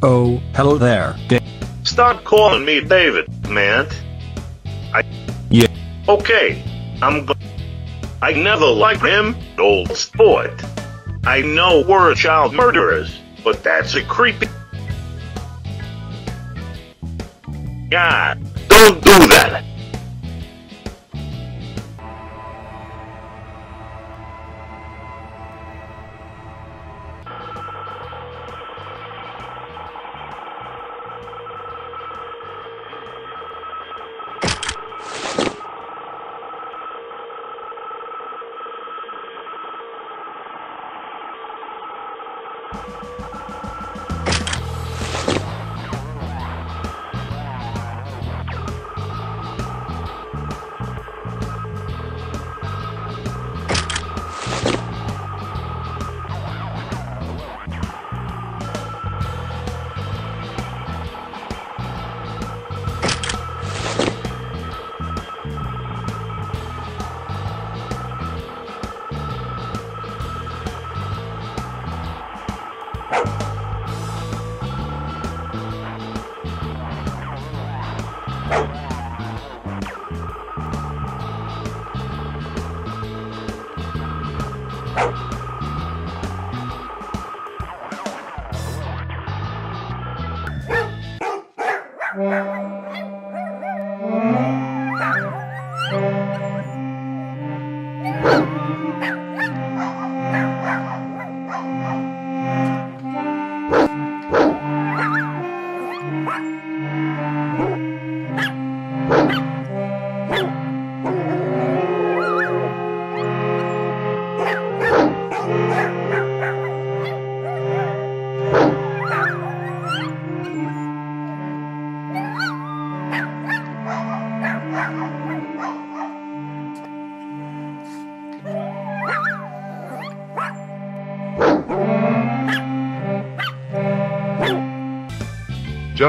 Oh, hello there, Dave. Stop calling me David, man. I. Yeah. Okay, I'm go- I never liked him, old sport. I know we're child murderers, but that's a creepy. God, don't do that. you.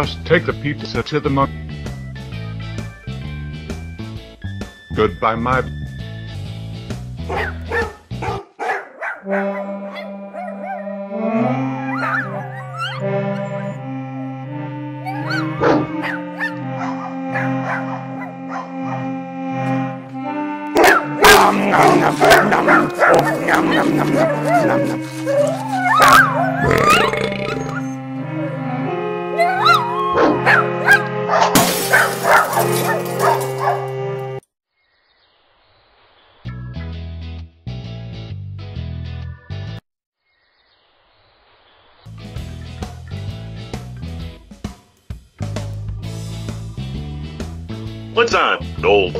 Just take the pizza to the monk. Goodbye, my. What's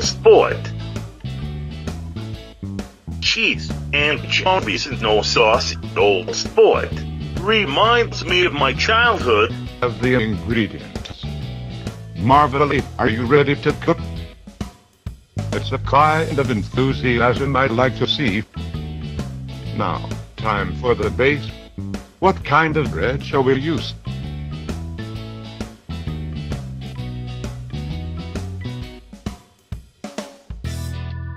sport? Cheese and anchovies and no sauce, old sport. Reminds me of my childhood. Of the ingredients. Marvelly, are you ready to cook? It's a kind of enthusiasm I'd like to see. Now, time for the base. What kind of bread shall we use?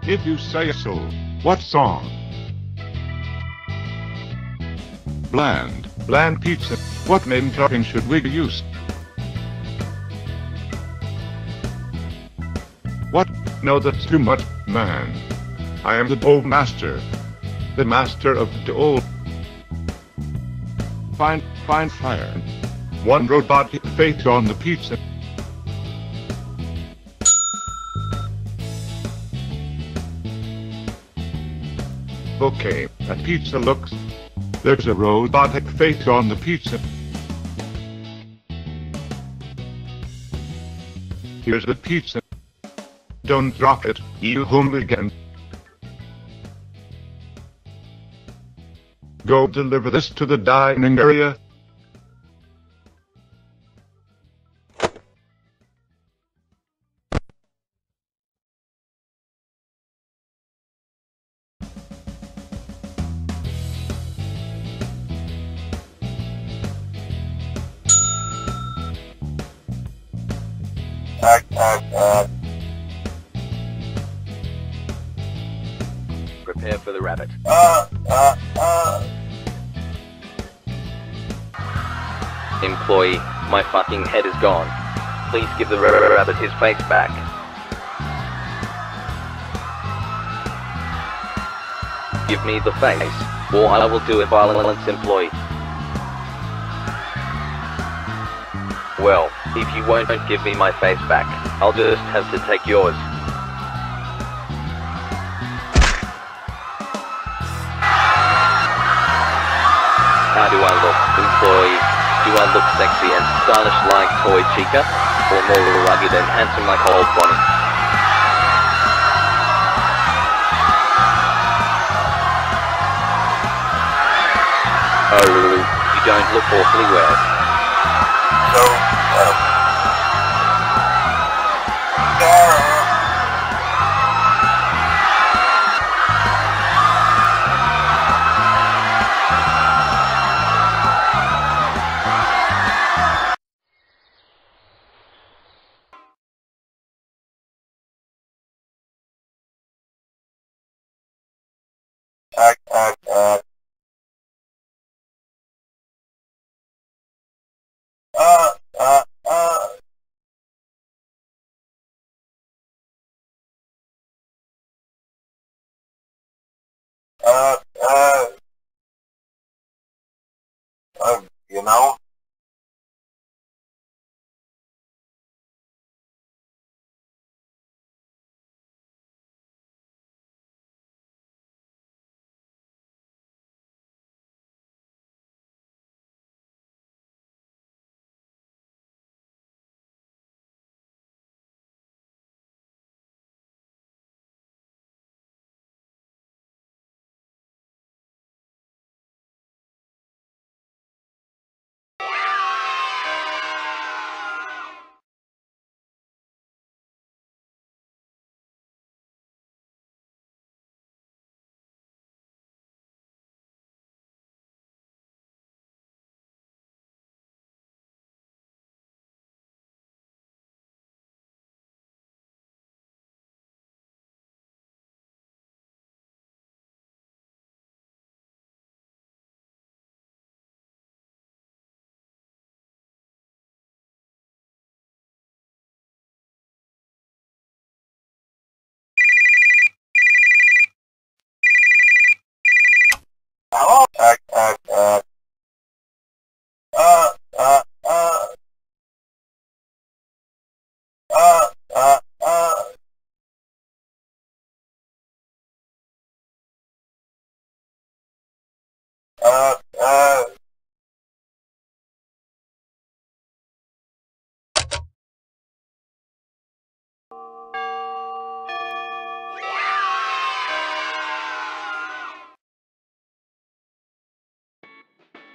If you say so, what song? Bland, bland pizza. What name topping should we use? What? No, that's too much, man. I am the dough master. The master of dough. Fine, fine fire. One robotic face on the pizza. Okay, that pizza looks. There's a robotic face on the pizza. Here's the pizza. Don't drop it, you hooligan. Go deliver this to the dining area. Prepare for the rabbit. Employee, my fucking head is gone. Please give the ra- rabbit his face back. Give me the face, or I will do a violence employee. Well, if you won't give me my face back, I'll just have to take yours. How do I look, employee? Do I look sexy and stylish like Toy Chica? Or more rugged and handsome like Old Bonnie? Oh, you don't look awfully well. So, uh, uh, uh,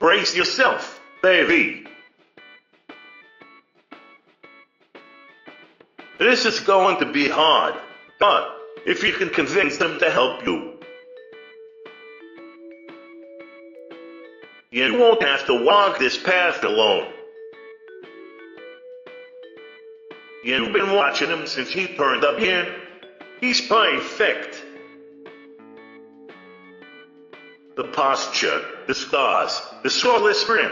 Brace yourself, baby. This is going to be hard, but if you can convince them to help you, you won't have to walk this path alone. You've been watching him since he turned up here. He's perfect. Posture, the scars, the soulless grin.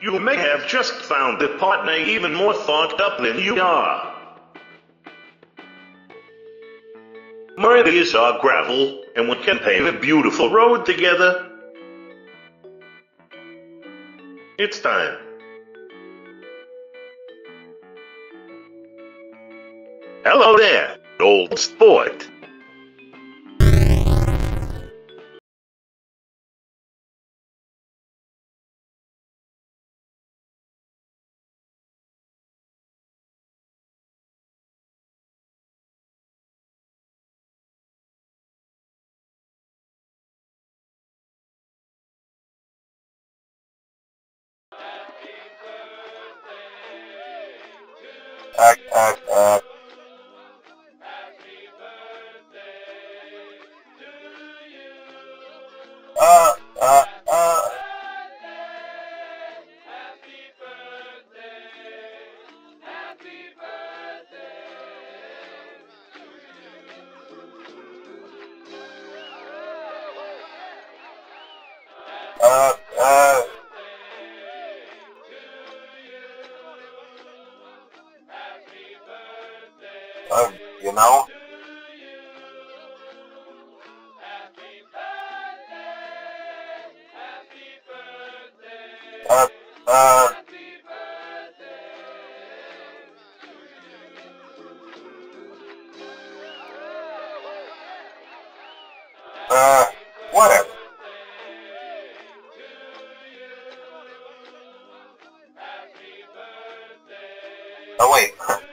You may have just found a partner even more fucked up than you are. Murderers are gravel, and we can pave a beautiful road together. It's time. Hello there, old sport. at, at uh, you know? Uh, uh, uh, whatever. Oh wait.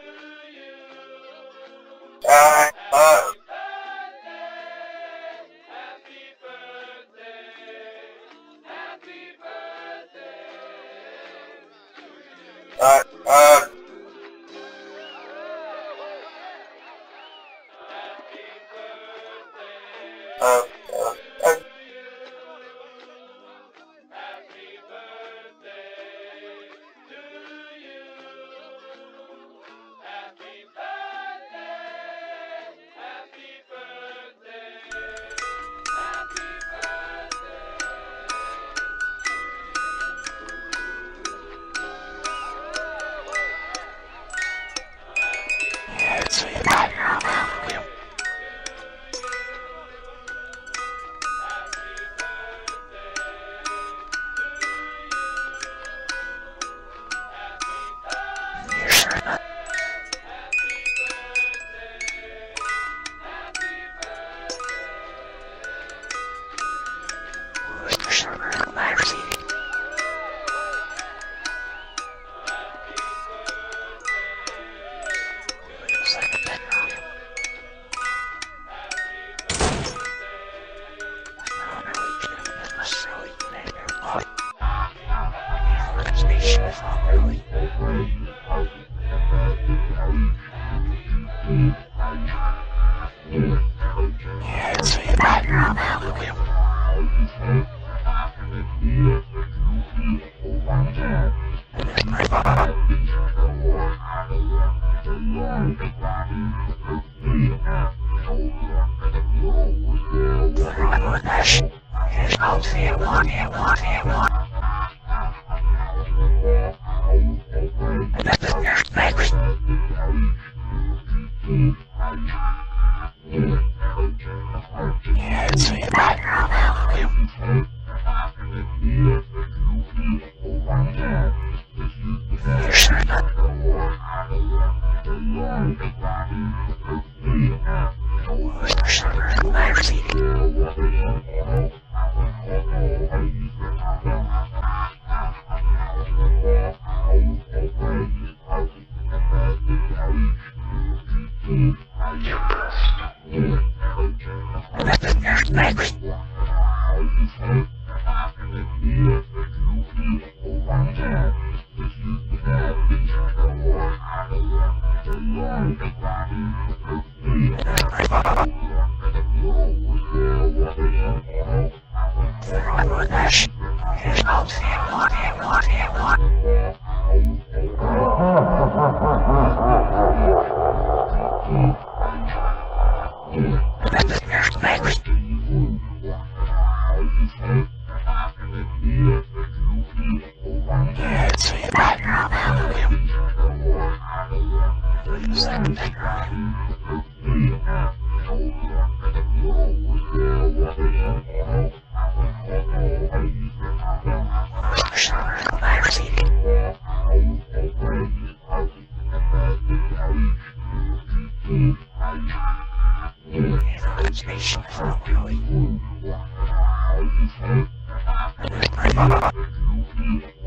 Time to die! いい。